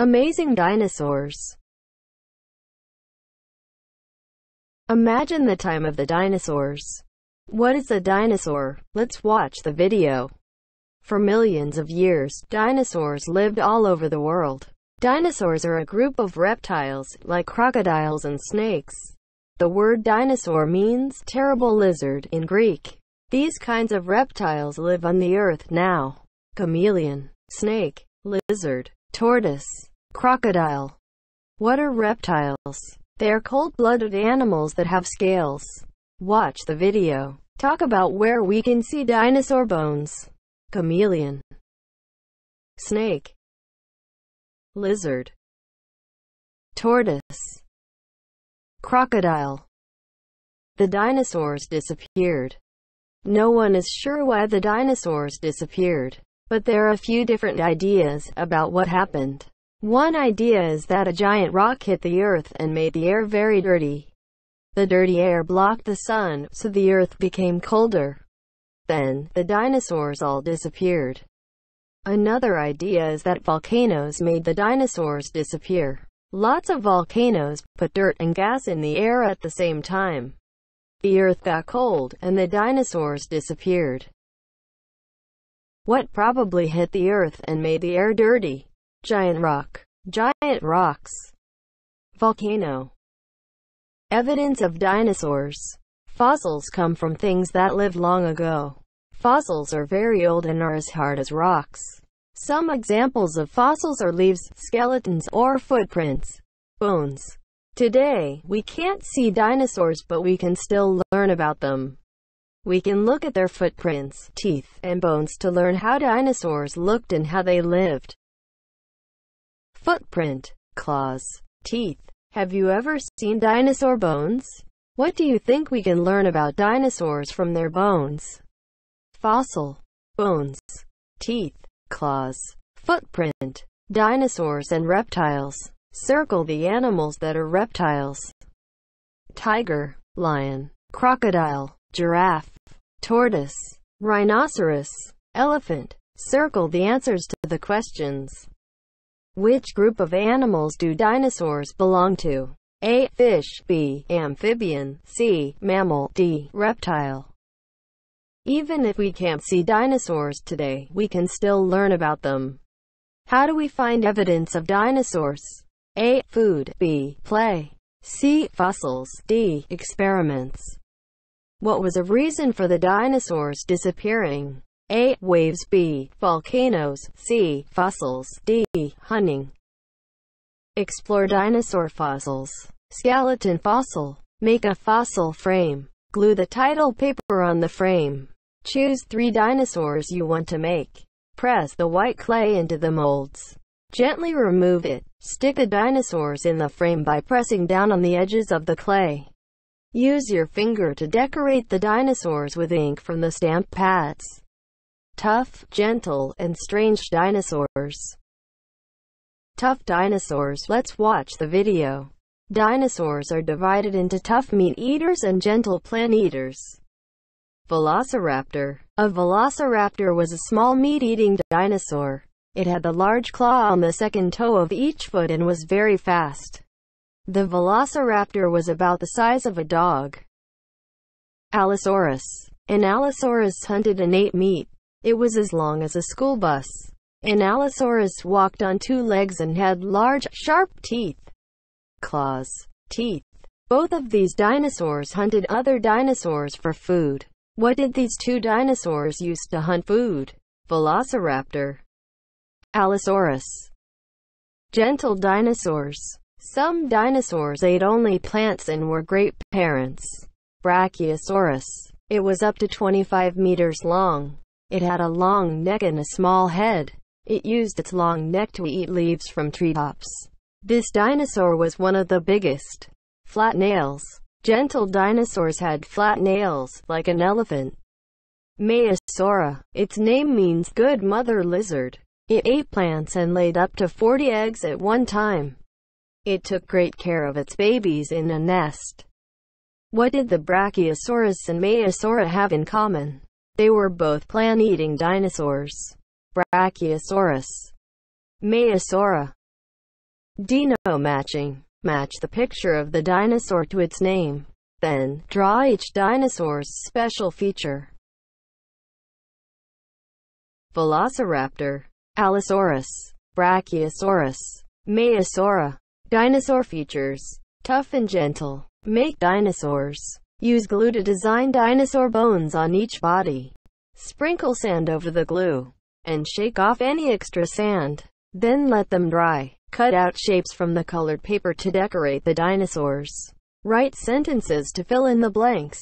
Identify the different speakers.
Speaker 1: Amazing dinosaurs. Imagine the time of the dinosaurs. What is a dinosaur? Let's watch the video. For millions of years, dinosaurs lived all over the world. Dinosaurs are a group of reptiles, like crocodiles and snakes. The word dinosaur means terrible lizard in Greek. These kinds of reptiles live on the earth now. Chameleon, snake, lizard, tortoise, crocodile. What are reptiles? They are cold-blooded animals that have scales. Watch the video. Talk about where we can see dinosaur bones. Chameleon. Snake. Lizard. Tortoise. Crocodile. The dinosaurs disappeared. No one is sure why the dinosaurs disappeared, but there are a few different ideas about what happened. One idea is that a giant rock hit the earth and made the air very dirty. The dirty air blocked the sun, so the earth became colder. Then, the dinosaurs all disappeared. Another idea is that volcanoes made the dinosaurs disappear. Lots of volcanoes put dirt and gas in the air at the same time. The earth got cold, and the dinosaurs disappeared. What probably hit the earth and made the air dirty? Giant rock. Giant rocks. Volcano. Evidence of dinosaurs. Fossils come from things that lived long ago. Fossils are very old and are as hard as rocks. Some examples of fossils are leaves, skeletons, or footprints. Bones. Today, we can't see dinosaurs but we can still learn about them. We can look at their footprints, teeth, and bones to learn how dinosaurs looked and how they lived. Footprint, claws, teeth. Have you ever seen dinosaur bones? What do you think we can learn about dinosaurs from their bones? Fossil, bones, teeth, claws, footprint, dinosaurs and reptiles. Circle the animals that are reptiles. Tiger, lion, crocodile, giraffe, tortoise, rhinoceros, elephant. Circle the answers to the questions. Which group of animals do dinosaurs belong to? A. Fish B. Amphibian C. Mammal D. Reptile Even if we can't see dinosaurs today, we can still learn about them. How do we find evidence of dinosaurs? A. Food. B. Play. C. Fossils. D. Experiments. What was a reason for the dinosaurs disappearing? A. Waves. B. Volcanoes. C. Fossils. D. Hunting. Explore dinosaur fossils. Skeleton fossil. Make a fossil frame. Glue the title paper on the frame. Choose three dinosaurs you want to make. Press the white clay into the molds. Gently remove it. Stick the dinosaurs in the frame by pressing down on the edges of the clay. Use your finger to decorate the dinosaurs with ink from the stamp pads. Tough, gentle, and strange dinosaurs. Tough dinosaurs. Let's watch the video. Dinosaurs are divided into tough meat eaters and gentle plant eaters. Velociraptor. A velociraptor was a small meat-eating dinosaur. It had the large claw on the second toe of each foot and was very fast. The velociraptor was about the size of a dog. Allosaurus. An allosaurus hunted and ate meat. It was as long as a school bus. An allosaurus walked on two legs and had large, sharp teeth. Claws. Teeth. Both of these dinosaurs hunted other dinosaurs for food. What did these two dinosaurs use to hunt food? Velociraptor. Allosaurus. Gentle dinosaurs. Some dinosaurs ate only plants and were great parents. Brachiosaurus. It was up to 25 meters long. It had a long neck and a small head. It used its long neck to eat leaves from treetops. This dinosaur was one of the biggest. Flat nails. Gentle dinosaurs had flat nails, like an elephant. Maiasaura. Its name means good mother lizard. It ate plants and laid up to 40 eggs at one time. It took great care of its babies in a nest. What did the Brachiosaurus and Maiasaura have in common? They were both plant-eating dinosaurs. Brachiosaurus. Maiasaura. Dino matching. Match the picture of the dinosaur to its name. Then, draw each dinosaur's special feature. Velociraptor, Allosaurus, Brachiosaurus, Maiasaura. Dinosaur features. Tough and gentle. Make dinosaurs. Use glue to design dinosaur bones on each body. Sprinkle sand over the glue. And shake off any extra sand. Then let them dry. Cut out shapes from the colored paper to decorate the dinosaurs. Write sentences to fill in the blanks.